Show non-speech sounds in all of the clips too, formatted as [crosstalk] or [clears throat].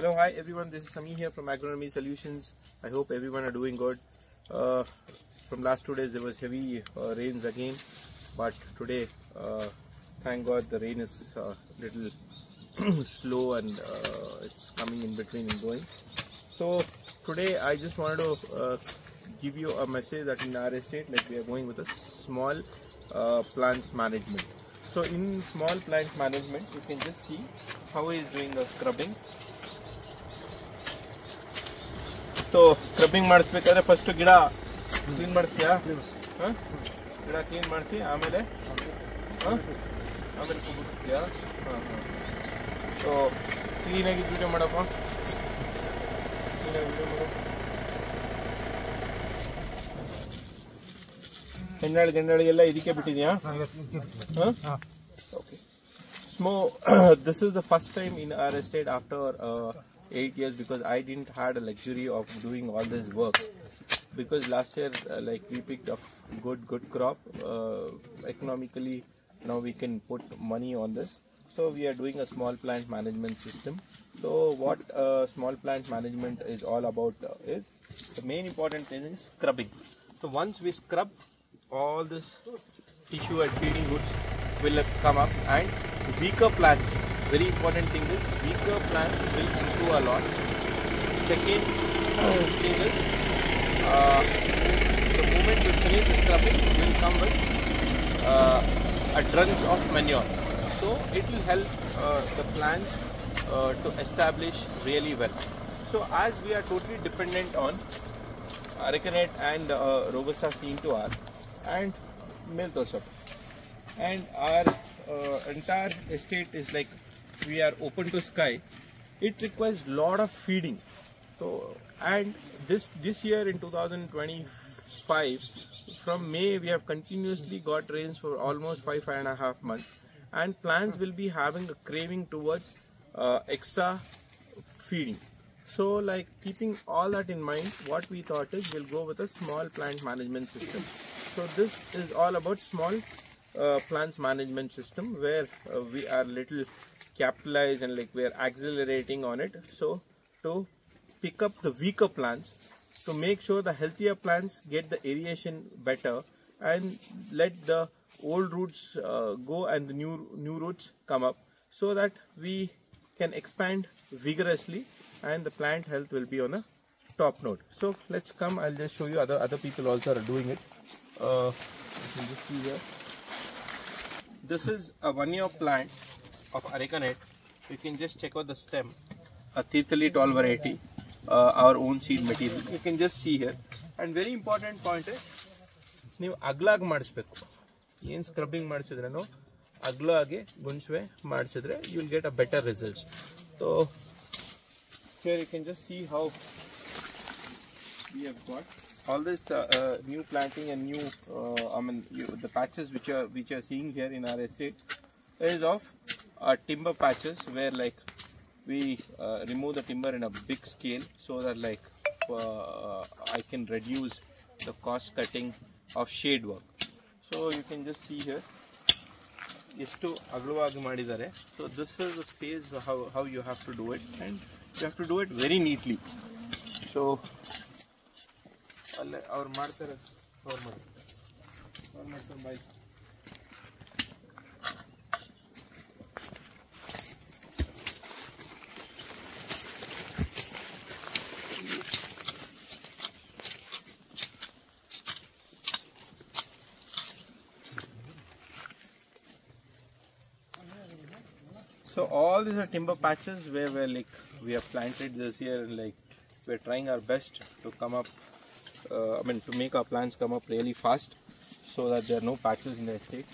Hello, hi everyone. This is Sami here from Agronomy Solutions. I hope everyone are doing good. Uh, from last two days there was heavy uh, rains again, but today, uh, thank God, the rain is uh, little [clears throat] slow and uh, it's coming in between and going. So today I just wanted to uh, give you a message that in our estate, like we are going with a small plants management. So in small plant management, you can just see how he is doing the scrubbing. So scrubbing ಮಾಡಿಸ್ಬೇಕಾದ್ರೆ first ಗಿಡ clean ಮಾಡಿಸ್ತೀಯಾ? ಹಾಂ? ಗಿಡ clean ಮಾಡಿಸಿ ಆಮೇಲೆ? ಹಾಂ? ಆಮೇಲೆ ಕುದಿಸ್ತೀಯಾ ಹಾಂ ಹಾಂ. ಸೊ ಕ್ಲೀನಾಗಿ ವೀಡಿಯೋ ಮಾಡಪ್ಪ. ಕ್ಲೀನಾಗಿ ವೀಡಿಯೋ ಮಾಡು. ಹೆಣ್ಣಾಳು ಗಂಡಾಳಿಗೆಲ್ಲ ಇದಕ್ಕೆ ಬಿಟ್ಟಿದ್ಯಾ? ಹಾಂ ಓಕೆ ಸ್ಮೋ is the first time in our estate after uh, eight years because I didn't had a luxury of doing all this work. Because last year, uh, like we picked a good good crop. Uh, economically, now we can put money on this. So we are doing a small plant management system. So what uh, small plant management is all about uh, is the main important thing is scrubbing. So once we scrub, all this tissue and feeding roots will come up and weaker plants very important thing is weaker plants will improve a lot. Second [clears throat] thing is uh, the moment you finish scrubbing you will come with uh, a drench of manure. So it will help uh, the plants uh, to establish really well. So as we are totally dependent on Arecanut and uh, Robusta C2R and Miltosap and our uh, entire estate is like we are open to sky it requires lot of feeding. So and this this year in 2025 from may we have continuously got rains for almost five five and a half months. And plants will be having a craving towards uh, extra feeding. So like keeping all that in mind what we thought is we'll go with a small plant management system. So this is all about small plants management system where uh, we are little capitalized and like we're accelerating on it. So to pick up the weaker plants to make sure the healthier plants get the aeration better and let the old roots uh, go and the new new roots come up so that we can expand vigorously and the plant health will be on a top note. So let's come. I'll just show you other other people also are doing it. Uh, you can just see here this is a one year plant of arecanate you can just check out the stem a Tithali 12 variety uh, our own seed material you can just see here and very important point is ನೀವು ಅಗ್ಲಾಗಿ ಮಾಡಿಸ್ಬೇಕು ಏನು scrubbing ಮಾಡಿಸಿದ್ರೂ ಅಗ್ಲಾಗಿ ಗುಂಚುವೆ ಮಾಡಿಸಿದ್ರೆ you will get a better results so here you can just see how we have got all this uh, uh, new planting and new uh, I mean you, the patches which are which are seeing here in our estate is of uh, timber patches where like we uh, remove the timber in a big scale so that like uh, I can reduce the cost cutting of shade work so you can just see here ಎಷ್ಟು ಅಗಲವಾಗಿ ಮಾಡಿದ್ದಾರೆ so this is the space how how you have to do it and you have to do it very neatly so ಅಲ್ಲೇ ಅವ್ರು ಮಾಡ್ತಾರೆ ಅವ್ರು ಮಾಡ್ತಾರೆ ಅವ್ರು ಮಾಡ್ತಾರೆ ಬಾಯ್ So all these are timber patches where we're like we have planted this year and like we're trying our best to come up uh, I mean to make our plants come up really fast so that there are no patches in the estate.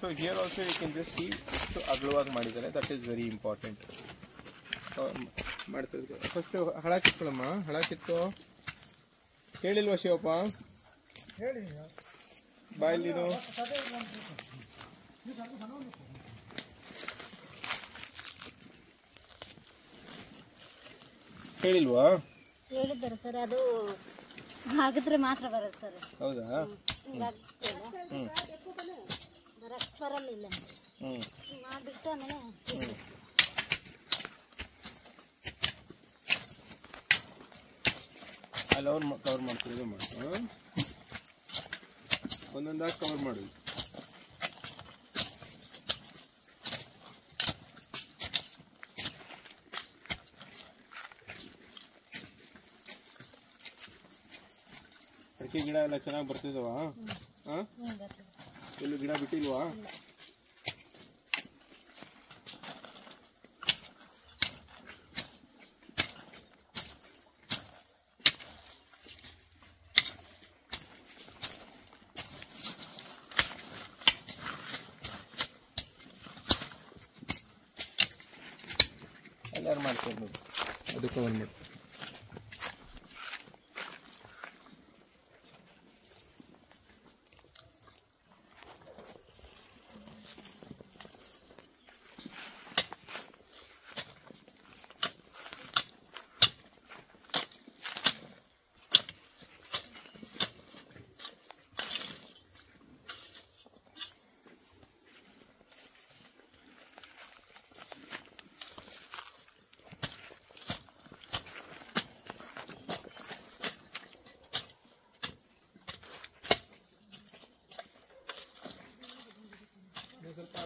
So here also you can just see so ಅಗಲವಾಗಿ ಮಾಡಿದ್ದಾರೆ that is very important. ಮಾಡ್ತಾರೆ first ಹಳ ಕಿತ್ಕೊಳ್ಳಮ್ಮ ಹಳ ಕಿತ್ತು ಹೇಳಿಲ್ವಾ ಶಿವಪ್ಪ ಬಾಯಲ್ಲಿದು ಹೇಳಿಲ್ವಾ ಹೇಳಿದ್ದಾರೆ ಸರ್ ಅದು ಹಾಗಿದ್ರೆ ಮಾತ್ರ ಬರುತ್ತೆ ಸರ್. ಹೌದಾ? ಬರಕ್ ಬರಲಿಲ್ಲ ಮಾಡಿಬಿಟ್ಟು ಆಮೇಲೆ ಅಲ್ಲಿ ಅವ್ರು ಕವರ್ ಮಾಡ್ತೀವಿ ಮಾಡ್ತೀವಿ ಒಂದೊಂದಾಗಿ ಕವರ್ ಮಾಡಿ ಅಡಿಕೆ ಗಿಡ ಎಲ್ಲ ಚೆನ್ನಾಗಿ ಬರ್ತಿದಾವ? ಎಲ್ಲೂ ಗಿಡ ಬಿಟ್ಟಿಲ್ವಾ? ಮಾಡ್ಕೊಂಡು ಅದಕ್ಕೆ ಒಂದು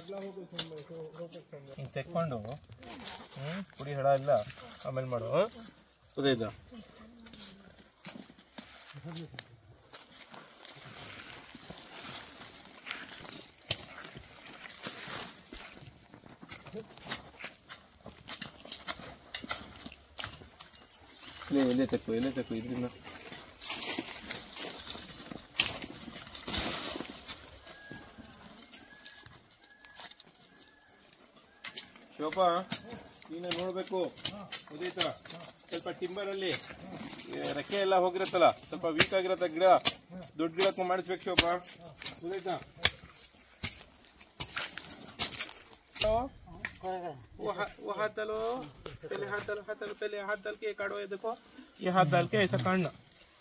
ಮಾಡಿ ಹಿಂಗೆ ತೆಕ್ಕೊಂಡು ಹ್ಞೂ ಪುಡಿ ಹಳ ಇಲ್ಲ, ಆಮೇಲೆ ಮಾಡು ಗೊತ್ತಾಯ್ತಾ ಇಲ್ಲೇ ಎಲ್ಲೇ ತೆಕ್ಕು ಎಲ್ಲೇ ತೆಕ್ಕು, ಇದರಿಂದ. ಶಿವಪ್ಪ ನೀನು ನೋಡಬೇಕು ಗೊತ್ತಾಯ್ತಾ ಸ್ವಲ್ಪ ಟಿಂಬರ್ ಅಲ್ಲಿ ಏ, ರೆಕ್ಕೆ ಎಲ್ಲ ಹೋಗಿರುತ್ತಲ್ಲ ಸ್ವಲ್ಪ ವೀಕ್ ಆಗಿರತ್ತ ಗಿಡ ದೊಡ್ಡ ಗಿಡಕ್ಕೆ ಮಾಡಿಸ್ಬೇಕು ಶಿವಪ್ಪ ಗೊತ್ತಾಯ್ತಾ हेलो वो हा- वो हाथ डालो पहले हाथ डालो हाथ डालो पहले हाथ डाल के काटो ये देखो ये हाथ डाल के ऐसा काटना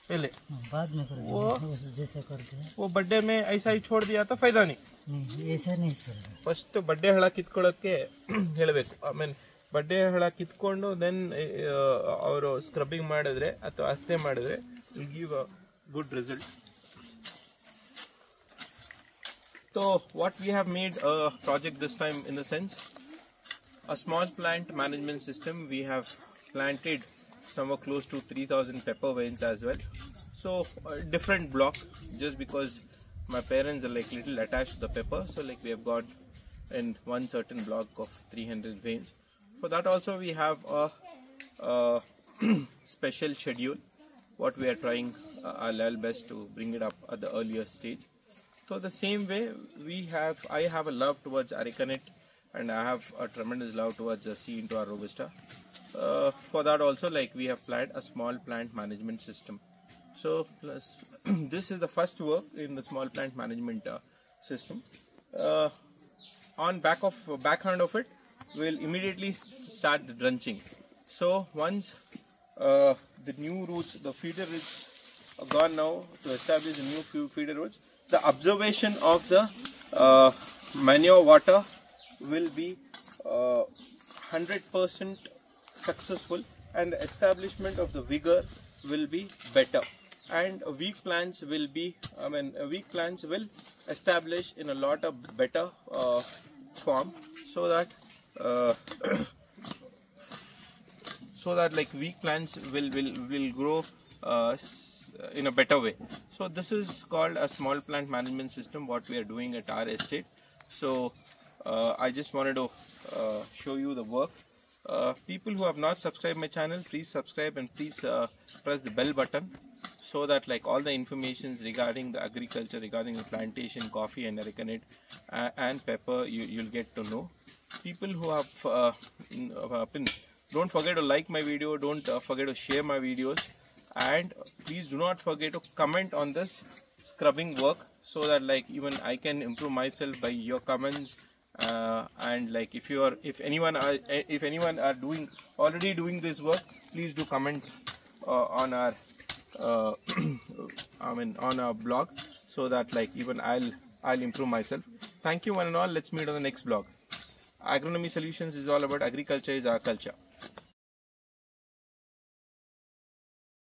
पहले बाद में कर वो उस जैसे करते हैं वो बड्डे में ऐसा ही छोड़ दिया तो फायदा नहीं नहीं ऐसा नहीं सर ಫಸ್ಟ್ ಬಡ್ಡೆ ಹಳ ಕಿತ್ಕೊಳ್ಳೋಕ್ಕೆ ಹೇಳಬೇಕು ಆಮೇಲೆ ಬಡ್ಡೆ ಹಳ ಕಿತ್ಕೊಂಡು ದೆನ್ ಅವರು ಸ್ಕ್ರಬ್ಬಿಂಗ್ ಮಾಡಿದ್ರೆ ಅಥವಾ ಅಷ್ಟೇ ಮಾಡಿದ್ರೆ will give a good result so what we have made a project this time in the sense a small plant management system we have planted somewhere close to 3000 pepper veins as well. So a different block just because my parents are like little attached to the pepper. So like we have got in one certain block of 300 veins for that also we have a, a [clears throat] special schedule what we are trying uh, our level best to bring it up at the earlier stage. So the same way we have I have a love towards Arecanut and I have a tremendous love towards the C into our Robusta. Uh, for that also like we have planned a small plant management system. So plus [clears throat] this is the first work in the small plant management uh, system. Uh, on back of backhand of it, we'll immediately start the drenching. So once uh, the new roots, the feeder roots are gone now to establish the new feeder roots, the observation of the uh, manure water will be uh, 100% successful and the establishment of the vigor will be better. And weak plants will be i mean uh, weak plants will establish in a lot of better uh, form so that uh, [coughs] so that like weak plants will will will grow uh, in a better way. So this is called a small plant management system what we are doing at our estate. So uh, i just wanted to uh, show you the work. Uh, people who have not subscribed my channel please subscribe and please uh, press the bell button so that like all the informations regarding the agriculture regarding the plantation coffee and arecanut uh, and pepper you, you'll get to know. People who have uh, been don't forget to like my video don't forget to share my videos and please do not forget to comment on this scrubbing work so that like even i can improve myself by your comments and like if you are if anyone are if anyone are doing already doing this work please do comment uh, on our uh, [clears throat] i mean on our blog so that like even i'll i'll improve myself. Thank you one and all. Let's meet on the next blog. Agronomy solutions is all about agriculture is our culture